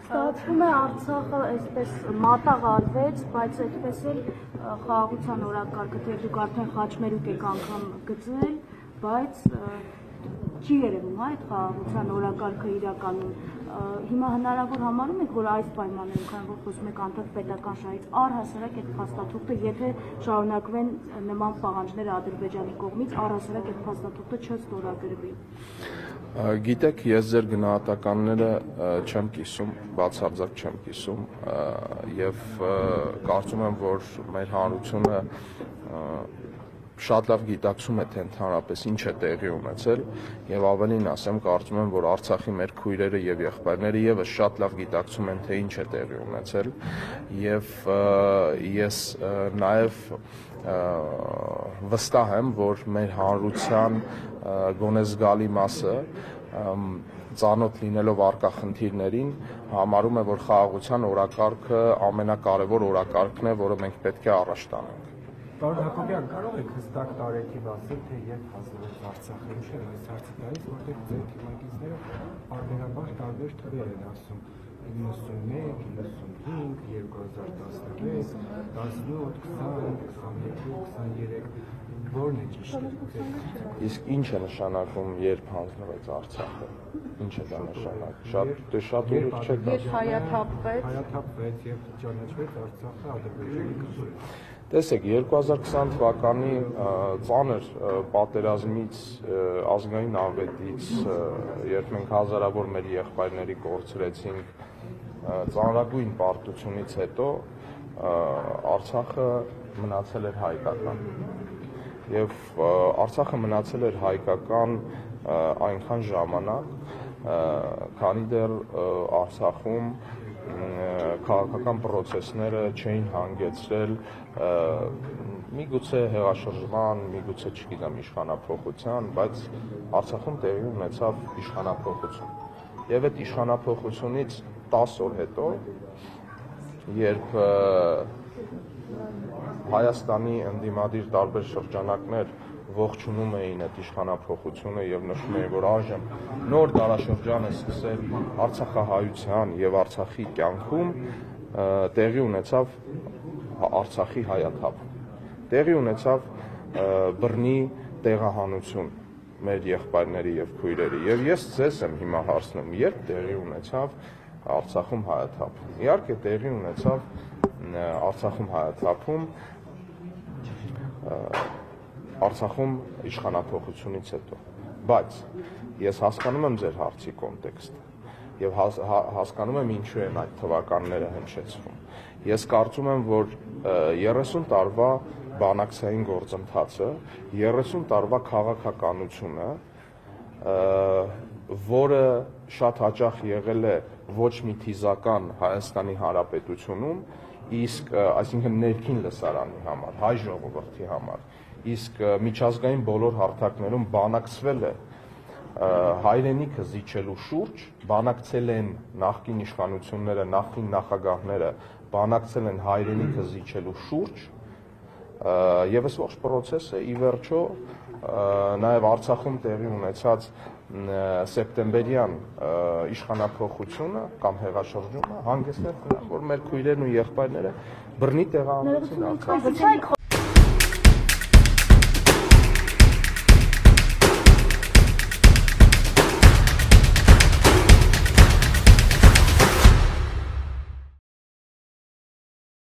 Ստացվում է Արցախը այսպես մատաղ արվեց, բայց այդպես էլ խաղաղության օրակարգը թե դուք արդեն խաչմերուկ եք անգամ գծել, բայց չի երևում հա այդ խաղաղության օրակարգը իրականում հիմա հնարավոր համարում եք որ այս պայմաններում քան որ խոսում եք անդադար պետական շահից առհասարակ այդ փաստաթուղթը եթե շարունակվեն նման պահանջները ադրբեջանի կողմից առհասարակ այդ փաստաթուղթը չստորագրվի Գիտեք, ես ձեր գնահատականները չեմ կիսում, բացարձակ չեմ կիսում եւ կարծում եմ, որ մեր հանրությունը շատ լավ գիտակցում է թե ընդհանրապես ինչ է տեղի ունեցել եւ ավելին ասեմ, կարծում եմ, որ Արցախի մեր քույրերը եւ եղբայրները եւս շատ լավ գիտակցում են թե ինչ է տեղի ունեցել եւ ես նաեւ վստահ եմ, որ մեր հանրության գոնե զգալի մասը ծանոթ լինելով արկա խնդիրներին համարում է, որ խաղաղության օրակարգը ամենակարևոր օրակարգն է, որը մենք պետք է առաջ տանենք։ Պարոն Հակոբյան, կարող եք հստակ տարեթիվ ասել, թե երբ հասնվեց Արցախը, ինչ է այս հարցը տալիս, որտեղ ձեր թիմակիցները բարբերաբար տարբեր թվեր են ասում 91, 95, 2016, 17, 20, 22, 23, որն է ճիշտը։ Իսկ ինչ է նշանակում, երբ հանձնվեց Արցախը։ Ինչ է դա նշանակում։ Շատ դե շատ ուրիշ չէ Երբ հայաթափվեց Հայաթափվեց եւ ճանաչվեց Արցախը Ադրբեջանի կողմից։ Տեսեք, 2020 թվականի ծանր պատերազմից, ազգային ավետից, երբ մենք հազարավոր մեր եղբայրների կորցրեցինք, ծանրագույն պարտությունից հետո Արցախը մնացել էր հայկական։ Եվ Արցախը մնացել էր հայկական այնքան ժամանակ, քանի դեռ Արցախում քաղաքական process-ները չէին հանգեցրել միգուցե հեղաշրջման, միգուցե չգիտեմ իշխանապողության, բայց Արցախում տեղի ունեցավ իշխանապողություն։ Եվ այդ իշխանապողությունից 10 օր հետո, երբ Հայաստանի ընդդիմադիր տարբեր շրջանակներ ողջունում էին այդ իշխանապողությունը եւ նշում էին, որ այժմ նոր դարաշրջան է սկսել Արցախահայության եւ Արցախի կյանքում տեղի ունեցավ Արցախի հայաթափ։ Տեղի ունեցավ բռնի տեղահանություն մեր եղբայրների եւ քույրերի։ Եվ ես ձեզ եմ հիմա հարցնում, երբ տեղի ունեցավ Արցախում հայաթափ։ Իհարկե տեղի ունեցավ Արցախում հայաթափում Արցախում իշխանապողությունից հետո։ Բայց ես հասկանում եմ ձեր հարցի կոնտեքստը եւ հա, հասկանում եմ ինչու են այդ թվականները հնչեցվում։ Ես կարծում եմ, որ ը, 30 տարվա բանակցային գործընթացը, 30 տարվա քաղաքականությունը, որը շատ հաճախ եղել է ոչ մի թիզական Հայաստանի Հանրապետությունում, իսկ այսինքն ներքին լսարանի համար, հայ ժողովրդի համար, իսկ միջազգային բոլոր հարթակներում բանակցվել է հայրենիքը զիջելու շուրջ բանակցել են նախկին իշխանությունները, նախկին նախագահները բանակցել են հայրենիքը զիջելու շուրջ ը, եւս ողջ process-ը ի վերջո նաեւ Արցախում տեղի ունեցած սեպտեմբերյան իշխանապողությունը կամ հեղաշրջումը հանգեցրել նրան, որ մեր քույրերն ու եղբայրները բռնի տեղահանեցին Արցախ։